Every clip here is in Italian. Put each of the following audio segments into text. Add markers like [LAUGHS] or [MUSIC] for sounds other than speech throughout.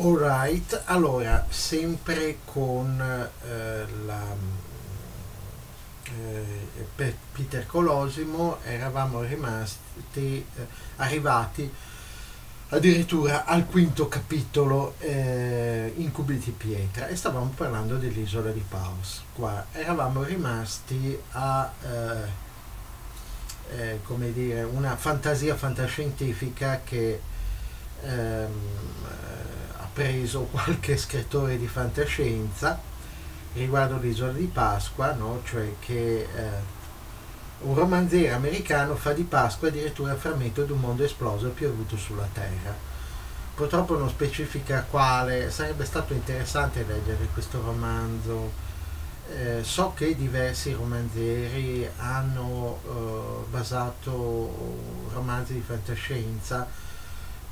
Alright, allora, sempre con eh, la, eh, Peter Colosimo eravamo rimasti, eh, arrivati addirittura al quinto capitolo eh, Incubi di pietra e stavamo parlando dell'isola di Paus. Qua eravamo rimasti a eh, eh, come dire, una fantasia fantascientifica che ehm, preso qualche scrittore di fantascienza riguardo l'isola di Pasqua, no? cioè che eh, un romanziere americano fa di Pasqua addirittura il frammento di un mondo esploso e piovuto sulla Terra. Purtroppo non specifica quale, sarebbe stato interessante leggere questo romanzo. Eh, so che diversi romanzieri hanno eh, basato romanzi di fantascienza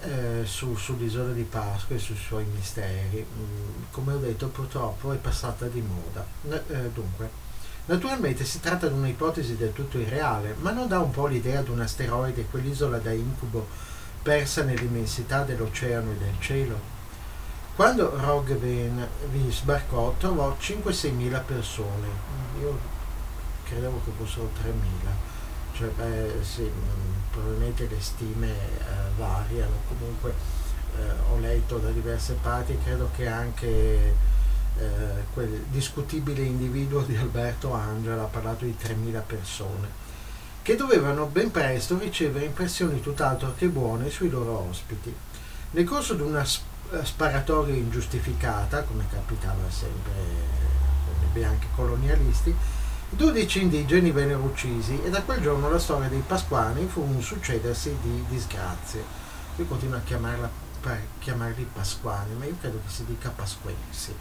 eh, su, sull'isola di Pasqua e sui suoi misteri. Mm, come ho detto, purtroppo è passata di moda. Eh, dunque, Naturalmente si tratta di un'ipotesi del tutto irreale, ma non dà un po' l'idea di un asteroide, quell'isola da incubo persa nell'immensità dell'oceano e del cielo? Quando Roggeveen vi sbarcò trovò 5-6 mila persone, io credevo che fossero 3 mila, cioè beh, sì, mm, probabilmente le stime eh, variano, comunque eh, ho letto da diverse parti, credo che anche eh, quel discutibile individuo di Alberto Angela, ha parlato di 3.000 persone, che dovevano ben presto ricevere impressioni tutt'altro che buone sui loro ospiti. Nel corso di una sparatoria ingiustificata, come capitava sempre con i bianchi colonialisti, 12 indigeni vennero uccisi e da quel giorno la storia dei Pasquani fu un succedersi di disgrazie. Io continuo a chiamarla, chiamarli Pasquani, ma io credo che si dica Pasquensi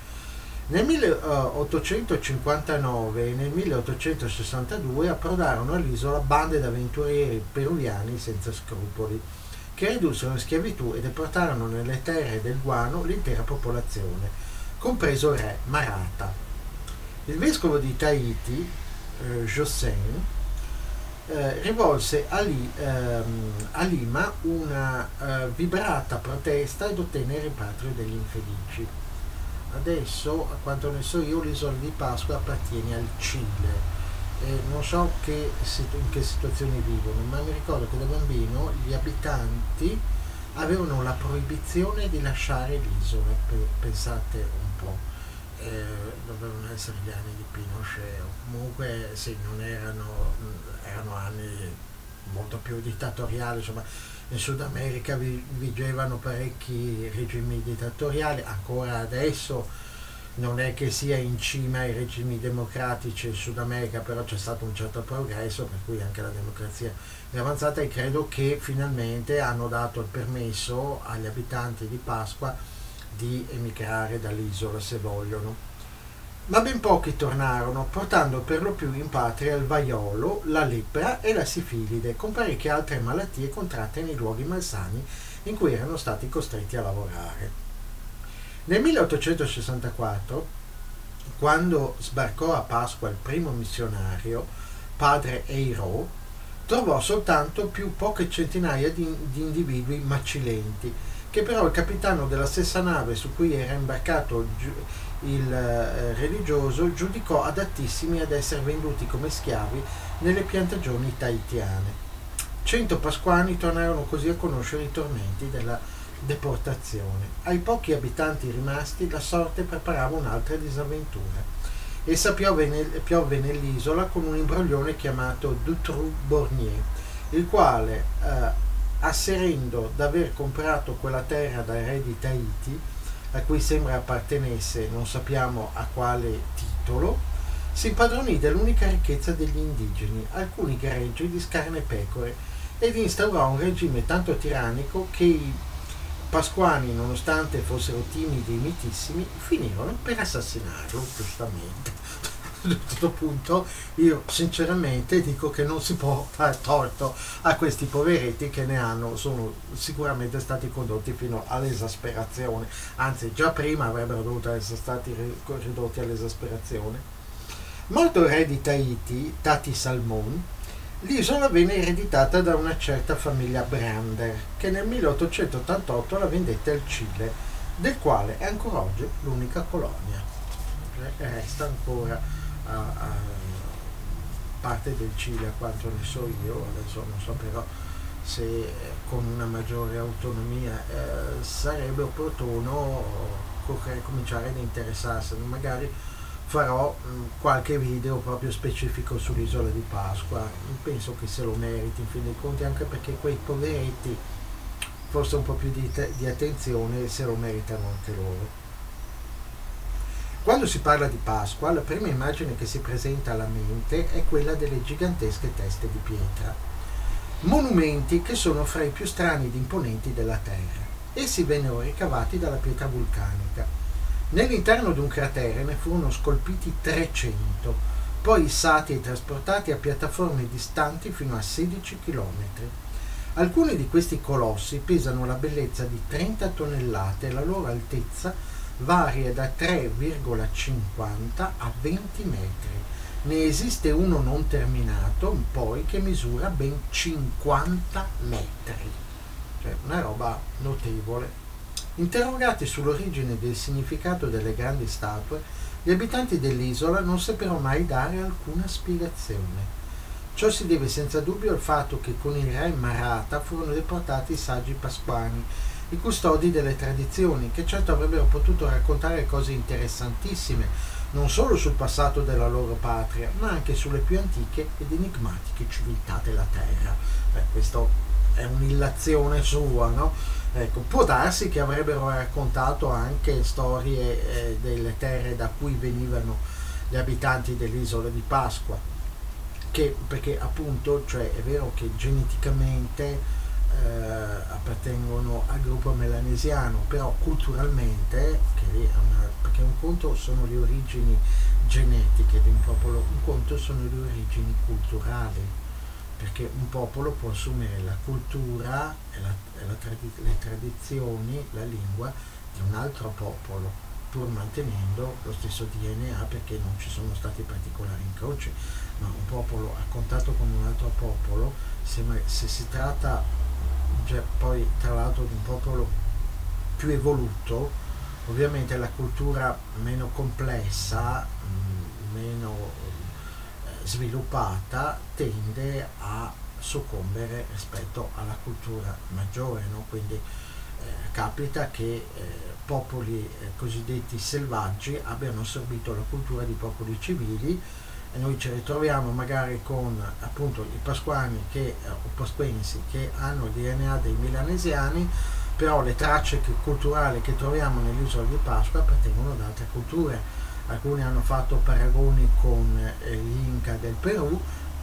nel 1859 e nel 1862 approdarono all'isola bande d'avventurieri peruviani senza scrupoli, che ridussero in schiavitù e deportarono nelle terre del Guano l'intera popolazione, compreso il re Marata. Il vescovo di Tahiti, eh, Jossein, eh, rivolse a, Li, ehm, a, Lima una eh, vibrata protesta ed ottenne il rimpatrio degli infelici. Adesso a quanto ne so io l'isola di Pasqua appartiene al Cile. E non so che, in che situazioni vivono ma mi ricordo che da bambino gli abitanti avevano la proibizione di lasciare l'isola pensate un po' eh, dovevano essere gli anni di Pinochet. Comunque sì non erano, erano anni molto più dittatoriali insomma in Sud America vigevano parecchi regimi dittatoriali, ancora adesso non è che sia in cima ai regimi democratici in Sud America, però c'è stato un certo progresso, per cui anche la democrazia è avanzata e credo che finalmente hanno dato il permesso agli abitanti di Pasqua di emigrare dall'isola se vogliono ma ben pochi tornarono, portando per lo più in patria il vaiolo, la lepra e la sifilide, con parecchie altre malattie contratte nei luoghi malsani in cui erano stati costretti a lavorare. Nel 1864, quando sbarcò a Pasqua il primo missionario, padre Eiro, trovò soltanto più poche centinaia di, di individui macilenti, che però il capitano della stessa nave su cui era imbarcato il eh, religioso giudicò adattissimi ad essere venduti come schiavi nelle piantagioni tahitiane. Cento pasquani tornarono così a conoscere i tormenti della deportazione. Ai pochi abitanti rimasti la sorte preparava un'altra disavventura. Essa piove, nel, piove nell'isola con un imbroglione chiamato Dutroux Bornier, il quale, eh, asserendo d'aver comprato quella terra dai re di Tahiti, a cui sembra appartenesse, non sappiamo a quale titolo, si impadronì dell'unica ricchezza degli indigeni, alcuni greggi di scarne pecore, ed instaurò un regime tanto tirannico che i pasquani, nonostante fossero timidi e mitissimi, finirono per assassinarlo, giustamente questo punto io sinceramente dico che non si può fare torto a questi poveretti che ne hanno, sono sicuramente stati condotti fino all'esasperazione, anzi già prima avrebbero dovuto essere stati ridotti all'esasperazione. Morto il re di Tahiti, Tati Salmon, l'isola venne ereditata da una certa famiglia Brander che nel 1888 la vendette al Cile, del quale è ancora oggi l'unica colonia. Resta ancora a, a parte del Cile a quanto ne so io, adesso non so però se eh, con una maggiore autonomia eh, sarebbe opportuno cominciare ad interessarsene, magari farò mh, qualche video proprio specifico sull'isola di Pasqua, penso che se lo meriti in fin dei conti, anche perché quei poveretti forse un po' più di, di attenzione se lo meritano anche loro. Quando si parla di Pasqua, la prima immagine che si presenta alla mente è quella delle gigantesche teste di pietra, monumenti che sono fra i più strani ed imponenti della Terra. Essi vennero ricavati dalla pietra vulcanica. Nell'interno di un cratere ne furono scolpiti 300, poi issati e trasportati a piattaforme distanti fino a 16 km. Alcuni di questi colossi pesano la bellezza di 30 tonnellate e la loro altezza varia da 3,50 a 20 metri. Ne esiste uno non terminato, poi, che misura ben 50 metri. Cioè una roba notevole. Interrogati sull'origine del significato delle grandi statue, gli abitanti dell'isola non seppero mai dare alcuna spiegazione. Ciò si deve senza dubbio al fatto che con il re Marata furono deportati i saggi pasquani i custodi delle tradizioni, che certo avrebbero potuto raccontare cose interessantissime, non solo sul passato della loro patria, ma anche sulle più antiche ed enigmatiche civiltà della terra. Beh, questo è un'illazione sua, no? Ecco, può darsi che avrebbero raccontato anche storie eh, delle terre da cui venivano gli abitanti dell'isola di Pasqua, che, perché appunto, cioè, è vero che geneticamente appartengono al gruppo melanesiano, però culturalmente, una, perché un conto sono le origini genetiche di un popolo, un conto sono le origini culturali, perché un popolo può assumere la cultura e, la, e la tradi- le tradizioni, la lingua di un altro popolo pur mantenendo lo stesso DNA perché non ci sono stati particolari incroci, ma un popolo a contatto con un altro popolo, se, se si tratta cioè, poi tra l'altro di un popolo più evoluto, ovviamente la cultura meno complessa, meno eh, sviluppata, tende a soccombere rispetto alla cultura maggiore, no? quindi eh, capita che eh, popoli eh, cosiddetti selvaggi abbiano assorbito la cultura di popoli civili e noi ci ritroviamo magari con appunto i pasquani che, o pasquensi che hanno il DNA dei milanesiani, però le tracce che, culturali che troviamo nell'isola di Pasqua appartengono ad altre culture. Alcuni hanno fatto paragoni con eh, gli Inca del Perù,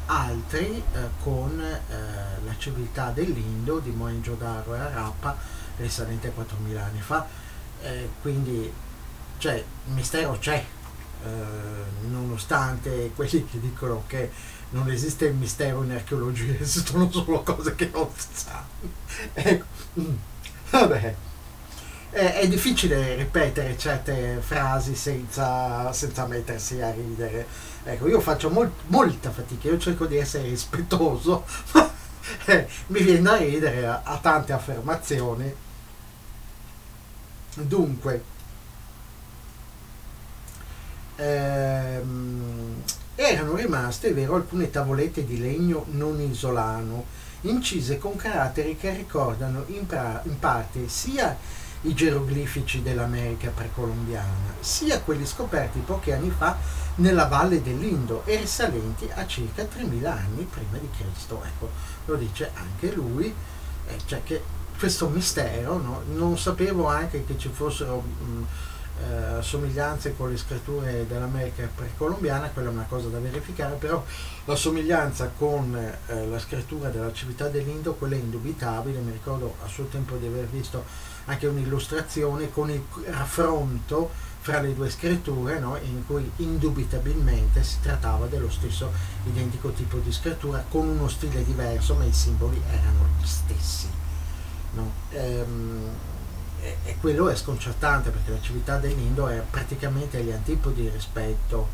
altri eh, con eh, la civiltà dell'Indo di Mohenjo-Daro e Harappa risalente a 4.000 anni fa. Eh, quindi cioè, il mistero c'è, eh, nonostante quelli che dicono che non esiste il mistero in archeologia, [LAUGHS] esistono solo cose che non si sa. ecco. Mm. Vabbè. È, è, difficile ripetere certe frasi senza, senza mettersi a ridere. Ecco, io faccio molt, molta fatica, io cerco di essere rispettoso, [LAUGHS] ma eh, mi viene da ridere a, a tante affermazioni. Dunque, ehm, erano rimaste, è vero, alcune tavolette di legno non isolano, incise con caratteri che ricordano in, pra- in parte sia i geroglifici dell'America precolombiana, sia quelli scoperti pochi anni fa nella valle dell'Indo e risalenti a circa 3.000 anni prima di Cristo. Ecco, lo dice anche lui, eh, cioè che questo mistero, no? non sapevo anche che ci fossero... Mh, eh, somiglianze con le scritture dell'America precolombiana, quella è una cosa da verificare, però la somiglianza con eh, la scrittura della civiltà dell'Indo, quella è indubitabile, mi ricordo a suo tempo di aver visto anche un'illustrazione con il raffronto fra le due scritture no? in cui indubitabilmente si trattava dello stesso identico tipo di scrittura con uno stile diverso ma i simboli erano gli stessi. No? Ehm, e, quello è sconcertante perché la civiltà dell'Indo è praticamente agli antipodi rispetto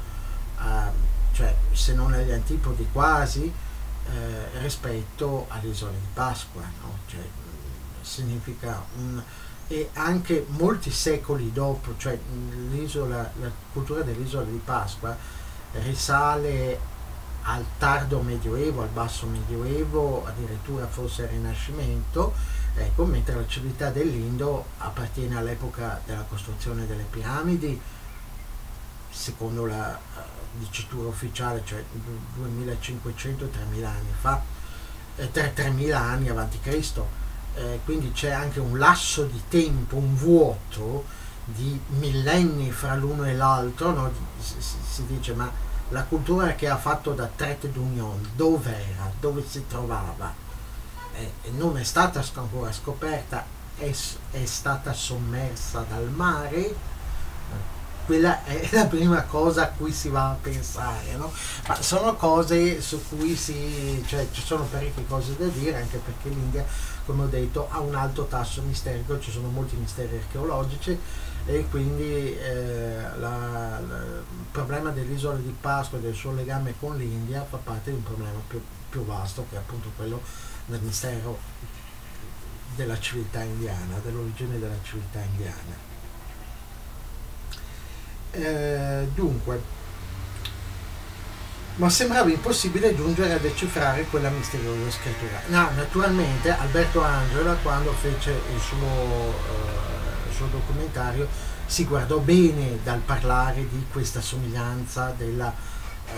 a, cioè se non agli antipodi quasi eh, rispetto all'isola di Pasqua, no? cioè, significa un, e anche molti secoli dopo, cioè l'isola, la cultura dell'isola di Pasqua risale al tardo medioevo, al basso medioevo, addirittura forse al Rinascimento, ecco, mentre la civiltà dell'Indo appartiene all'epoca della costruzione delle piramidi, secondo la uh, dicitura ufficiale, cioè 2500-3000 anni fa, eh, 3000 anni avanti Cristo. Eh, quindi c'è anche un lasso di tempo, un vuoto di millenni fra l'uno e l'altro, no? si, si, dice ma la cultura che ha fatto da Traité d'Union, dove era, dove si trovava, non è stata ancora scoperta, è, è stata sommersa dal mare, quella è [LAUGHS] la prima cosa a cui si va a pensare, no? ma sono cose su cui si, cioè, ci sono parecchie cose da dire, anche perché l'India, come ho detto, ha un alto tasso misterico, ci sono molti misteri archeologici e quindi eh, la, la, il problema dell'isola di Pasqua e del suo legame con l'India fa parte di un problema più, più vasto che è appunto quello del mistero della civiltà indiana, dell'origine della civiltà indiana. Eh, dunque, ma sembrava impossibile giungere a decifrare quella misteriosa scrittura. No, naturalmente Alberto Angela, quando fece il suo, eh, il suo documentario, si guardò bene dal parlare di questa somiglianza della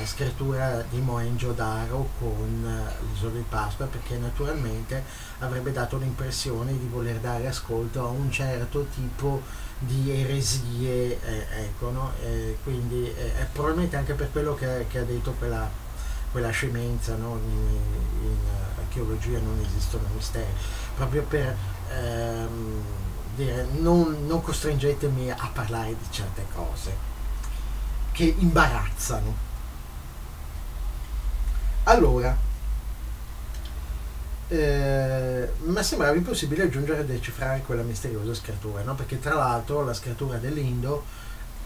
scrittura di Mohenjo-Daro con l'isola di Pasqua perché naturalmente avrebbe dato l'impressione di voler dare ascolto a un certo tipo di eresie, eh, ecco, no? eh, quindi probabilmente anche per quello che, che ha detto quella, quella scemenza, no? in, in, archeologia non esistono misteri, proprio per ehm, dire non, non costringetemi a parlare di certe cose che imbarazzano. Allora, eh, ma sembrava impossibile giungere a decifrare quella misteriosa scrittura, no? perché tra l'altro la scrittura dell'Indo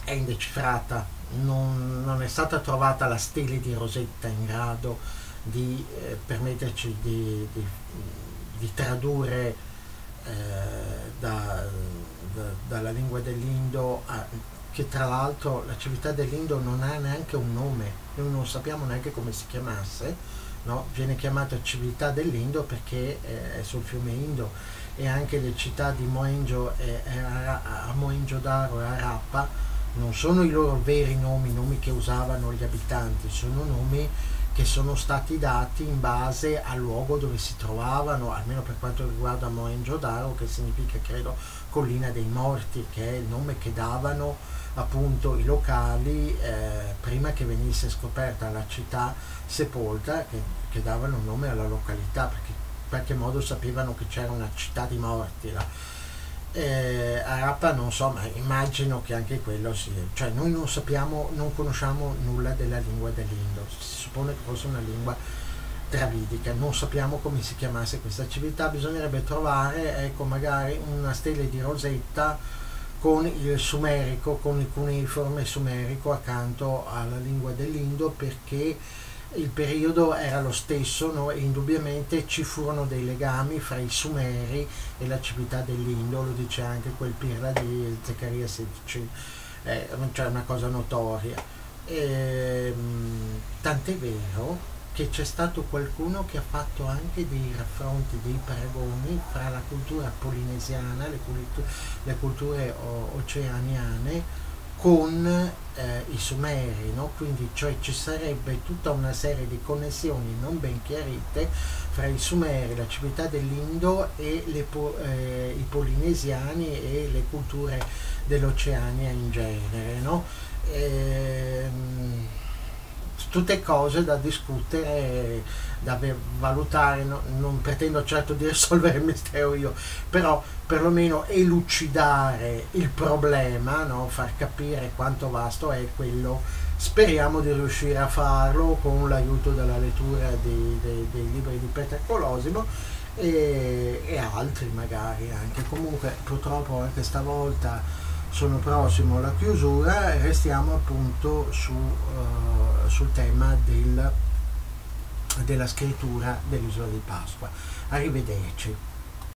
è indecifrata, non, non, è stata trovata la stele di Rosetta in grado di eh, permetterci di, di, di tradurre eh, da, da, dalla lingua dell'Indo a, che tra l'altro la civiltà dell'Indo non ha neanche un nome, noi non sappiamo neanche come si chiamasse, no? viene chiamata civiltà dell'Indo perché è sul fiume Indo e anche le città di Mohenjo e, a Mohenjo-Daro e Harappa non sono i loro veri nomi, nomi che usavano gli abitanti, sono nomi che sono stati dati in base al luogo dove si trovavano, almeno per quanto riguarda Mohenjo-Daro, che significa credo collina dei morti, che è il nome che davano appunto i locali eh, prima che venisse scoperta la città sepolta che, che, davano nome alla località perché in qualche modo sapevano che c'era una città di morti là. Eh, Arapa non so ma immagino che anche quello sia cioè noi non sappiamo non conosciamo nulla della lingua dell'Indo si suppone che fosse una lingua dravidica non sappiamo come si chiamasse questa civiltà bisognerebbe trovare ecco magari una stella di Rosetta con il sumerico, con il cuneiforme sumerico accanto alla lingua dell'Indo perché il periodo era lo stesso no? e indubbiamente ci furono dei legami fra i Sumeri e la civiltà dell'Indo, lo dice anche quel pirla di Zaccaria 16, eh, cioè una cosa notoria. E, ehm, tant'è vero che c'è stato qualcuno che ha fatto anche dei raffronti, dei paragoni fra la cultura polinesiana, le, culture, le culture oceaniane con eh, i sumeri, no? quindi cioè ci sarebbe tutta una serie di connessioni non ben chiarite fra i sumeri, la civiltà dell'Indo e le, eh, i polinesiani e le culture dell'Oceania in genere. No? Ehm, tutte cose da discutere, da valutare, no, non pretendo certo di risolvere il mistero io, però perlomeno elucidare il problema, no? far capire quanto vasto è quello, speriamo di riuscire a farlo con l'aiuto della lettura dei, dei, dei libri di Peter Colosimo e, e altri magari anche. Comunque purtroppo anche stavolta sono prossimo alla chiusura, restiamo appunto su, uh, sul tema del, della scrittura dell'isola di Pasqua. Arrivederci.